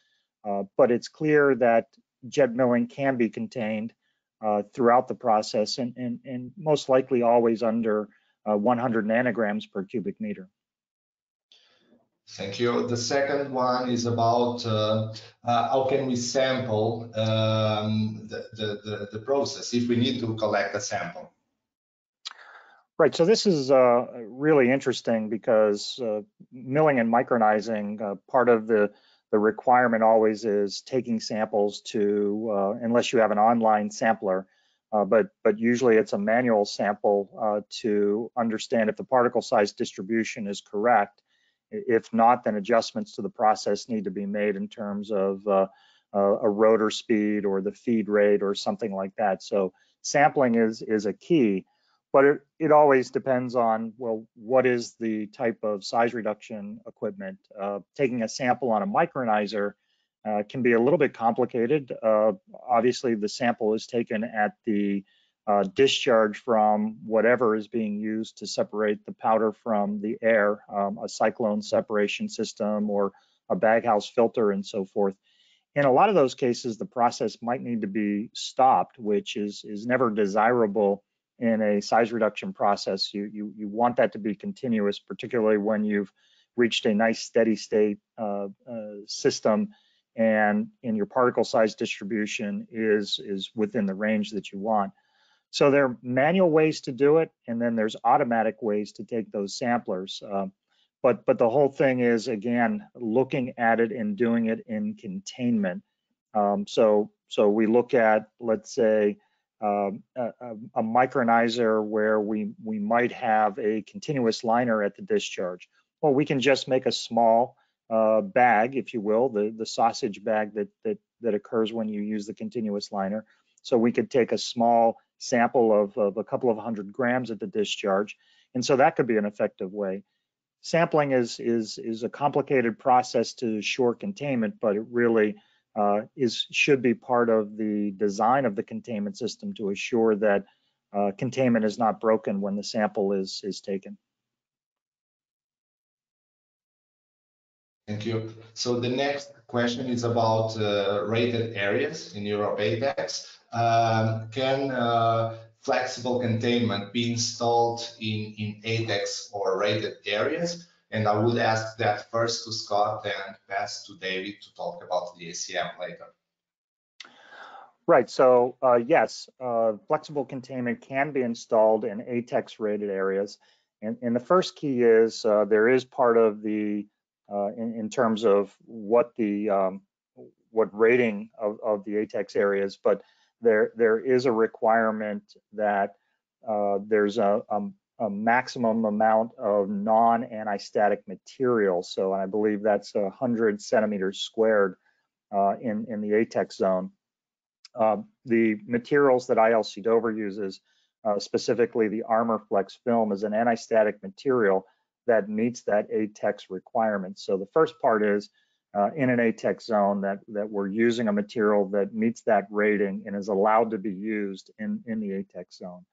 Uh, but it's clear that jet milling can be contained uh, throughout the process and, and, and, most likely always under uh, 100 nanograms per cubic meter. Thank you. The second one is about uh, uh, how can we sample um, the, the, the, process if we need to collect a sample. Right. So this is uh, really interesting because uh, milling and micronizing, uh, part of the the requirement always is taking samples to, uh, unless you have an online sampler, uh, but but usually it's a manual sample uh, to understand if the particle size distribution is correct. If not, then adjustments to the process need to be made in terms of a rotor speed or the feed rate or something like that. So sampling is is a key, but it, it always depends on well, what is the type of size reduction equipment? Uh, taking a sample on a micronizer uh, can be a little bit complicated. Uh, obviously, the sample is taken at the uh, discharge from whatever is being used to separate the powder from the air, um, a cyclone separation system or a baghouse filter and so forth. In a lot of those cases, the process might need to be stopped, which is, is never desirable in a size reduction process. You, you, you want that to be continuous, particularly when you've reached a nice steady state uh, uh, system and in your particle size distribution is, is within the range that you want. So there are manual ways to do it, and then there's automatic ways to take those samplers. Uh, but but the whole thing is again looking at it and doing it in containment. Um, so so we look at let's say um, a, a, micronizer where we we might have a continuous liner at the discharge. Well, we can just make a small uh, bag, if you will, the the sausage bag that that that occurs when you use the continuous liner. So we could take a small sample of, of a couple of hundred grams at the discharge. And so that could be an effective way. Sampling is, is, is a complicated process to assure containment, but it really uh, is should be part of the design of the containment system to assure that uh, containment is not broken when the sample is, is taken. Thank you. So the next question is about uh, rated areas in Europe ATEX um, can uh, flexible containment be installed in, in ATEX or rated areas? And I would ask that first to Scott and pass to David to talk about the ACM later. Right, so uh, yes, uh, flexible containment can be installed in ATEX rated areas. And, and the first key is uh, there is part of the, uh, in, in, terms of what the, um, what rating of, of the ATEX areas, but there there is a requirement that uh, there's a, a, a, maximum amount of non-anti-static material. So, and I believe that's 100 centimeters squared uh, in in the ATEX zone. Uh, the materials that ILC Dover uses, uh, specifically the Armorflex film, is an anti-static material that meets that ATEX requirement. So the first part is uh, in an ATEX zone that, that we're using a material that meets that rating and is allowed to be used in, in the ATEX zone.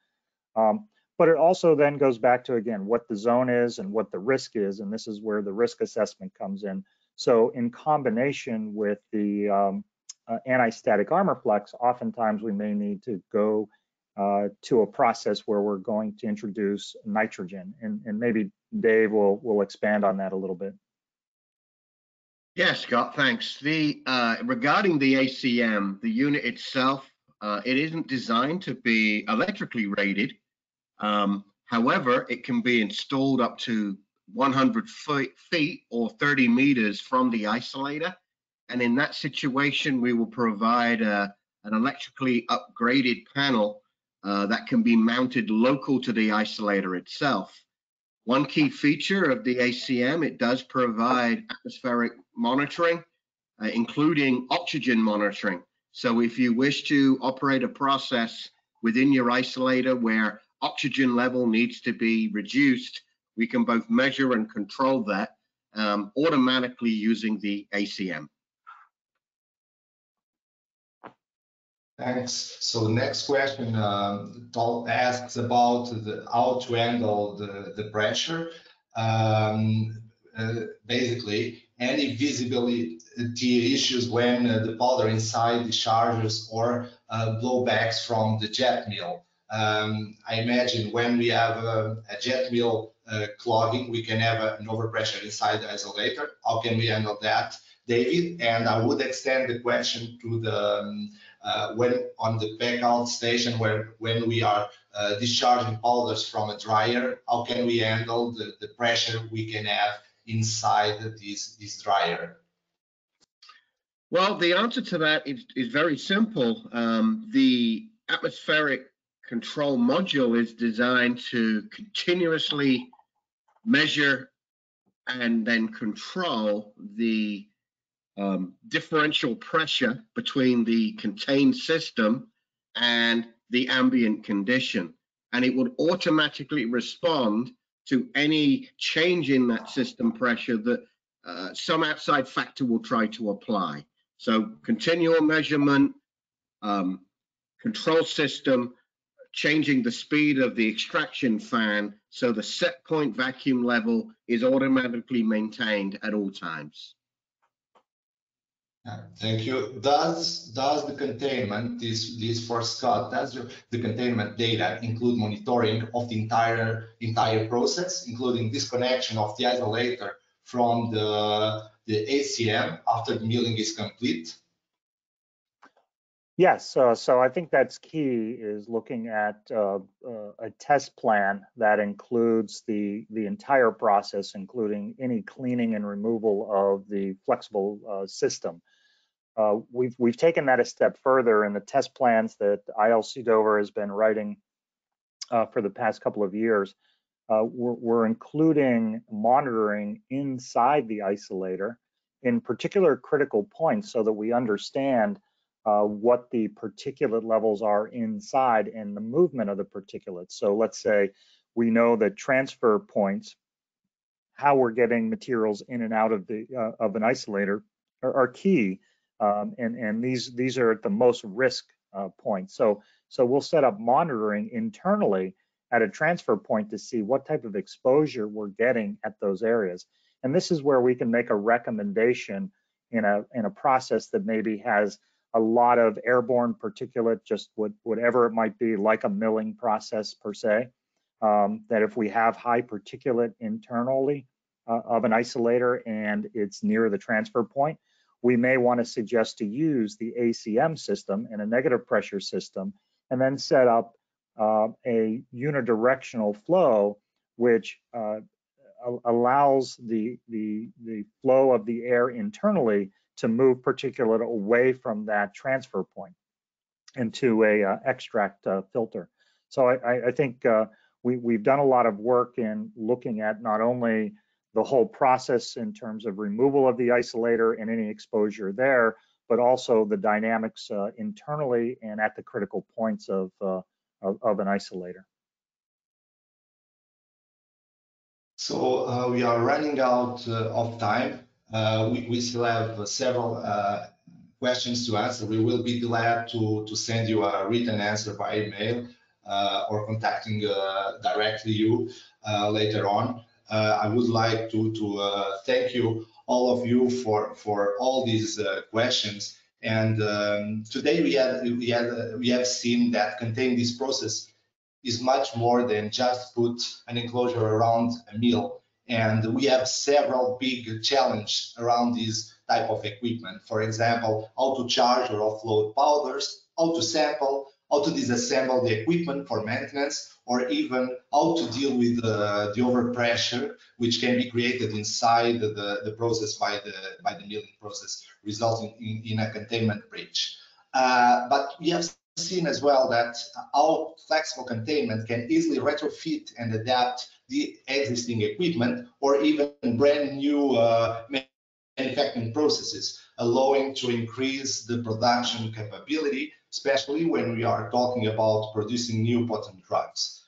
Um, but it also then goes back to, again, what the zone is and what the risk is, and this is where the risk assessment comes in. So in combination with the um, uh, anti-static Armorflex, oftentimes we may need to go uh, to a process where we're going to introduce nitrogen, and, and maybe Dave will, will expand on that a little bit. Yes, Scott, thanks. The uh, regarding the ACM, the unit itself, uh, it isn't designed to be electrically rated. Um, however, it can be installed up to 100 feet, or 30 meters from the isolator. And in that situation, we will provide uh, an electrically upgraded panel uh, that can be mounted local to the isolator itself. One key feature of the ACM, it does provide atmospheric monitoring, uh, including oxygen monitoring. So if you wish to operate a process within your isolator where oxygen level needs to be reduced, we can both measure and control that um, automatically using the ACM. Thanks. So next question um, asks about the, how to handle the, the pressure. Um, uh, basically, any visibility issues when uh, the powder inside discharges or uh, blowbacks from the jet mill. Um, I imagine when we have a, a jet mill uh, clogging, we can have an overpressure inside the isolator. How can we handle that, David? And I would extend the question to the um, uh, when on the pack-off station where when we are uh, discharging powders from a dryer, how can we handle the, the pressure we can have inside this, this dryer? Well, the answer to that is, is very simple. Um, the atmospheric control module is designed to continuously measure and then control the um, differential pressure between the contained system and the ambient condition and it would automatically respond to any change in that system pressure that uh, some outside factor will try to apply. So continual measurement, um, control system, changing the speed of the extraction fan so the set point vacuum level is automatically maintained at all times. Thank you. Does does the containment this this for Scott? Does the containment data include monitoring of the entire entire process, including disconnection of the isolator from the the ACM after the milling is complete? Yes, uh, so I think that's key is looking at uh, uh, a test plan that includes the the entire process, including any cleaning and removal of the flexible uh, system. Uh, we've we've taken that a step further in the test plans that ILC Dover has been writing uh, for the past couple of years. We're, we're including monitoring inside the isolator in particular critical points so that we understand uh, what the particulate levels are inside and the movement of the particulates. So let's say we know that transfer points, how we're getting materials in and out of the uh, of an isolator are, are key, um, and and these these are at the most risk uh, points. So so we'll set up monitoring internally at a transfer point to see what type of exposure we're getting at those areas. And this is where we can make a recommendation in a in a process that maybe has a lot of airborne particulate, just what, whatever it might be, like a milling process per se. Um, that if we have high particulate internally uh, of an isolator and it's near the transfer point, we may want to suggest to use the ACM system in a negative pressure system and then set up uh, a unidirectional flow, which uh, allows the, the, the flow of the air internally to move particulate away from that transfer point into a uh, extract uh, filter. So I, I think uh, we, we've done a lot of work in looking at not only the whole process in terms of removal of the isolator and any exposure there, but also the dynamics uh, internally and at the critical points of, uh, of, of, an isolator. So uh, we are running out of time. Uh, we, we, still have several uh, questions to answer. We will be glad to, to send you a written answer by email uh, or contacting directly you later on. Uh, I would like to, to uh, thank you, all of you, for, for all these uh, questions. And um, today we have, we, have, we have seen that containing this process is much more than just put an enclosure around a mill and we have several big challenges around this type of equipment. For example, how to charge or offload powders, how to sample, how to disassemble the equipment for maintenance, or even how to deal with uh, the overpressure which can be created inside the, the process by the by the milling process, resulting in, in a containment breach. Uh, but we have seen as well that our flexible containment can easily retrofit and adapt the existing equipment or even brand new uh, manufacturing processes, allowing to increase the production capability, especially when we are talking about producing new potent drugs.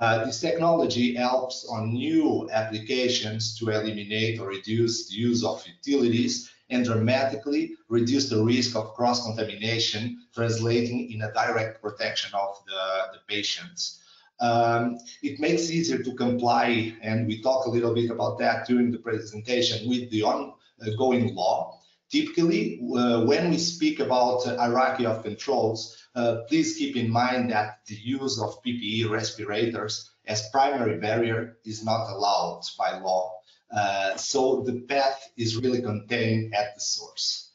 Uh, this technology helps on new applications to eliminate or reduce the use of utilities and dramatically reduce the risk of cross-contamination, translating in a direct protection of the, the patients. Um, it makes easier to comply, and we talk a little bit about that during the presentation with the ongoing law. Typically, uh, when we speak about uh, hierarchy of controls, uh, please keep in mind that the use of PPE respirators as primary barrier is not allowed by law. Uh, so the path is really contained at the source.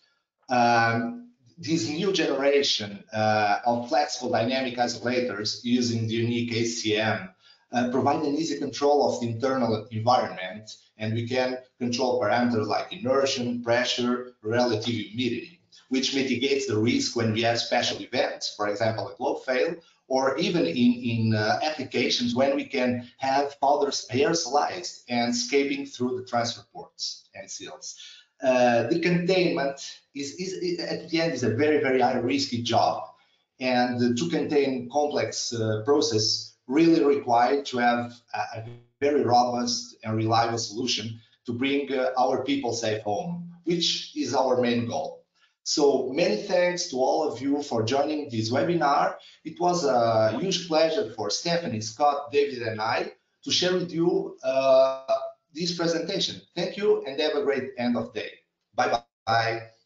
Um, this new generation uh, of flexible dynamic isolators using the unique ACM uh, provide an easy control of the internal environment and we can control parameters like inertia, pressure, relative humidity, which mitigates the risk when we have special events, for example, a globe fail, or even in, in uh, applications when we can have powders aerosolized and escaping through the transfer ports and seals. Uh, the containment is, is, is, at the end is a very very high risky job and to contain complex uh, process really required to have a, very robust and reliable solution to bring uh, our people safe home, which is our main goal. So many thanks to all of you for joining this webinar. It was a huge pleasure for Stephanie, Scott, David, and I to share with you uh, this presentation. Thank you and have a great end of day. Bye-bye.